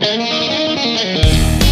Música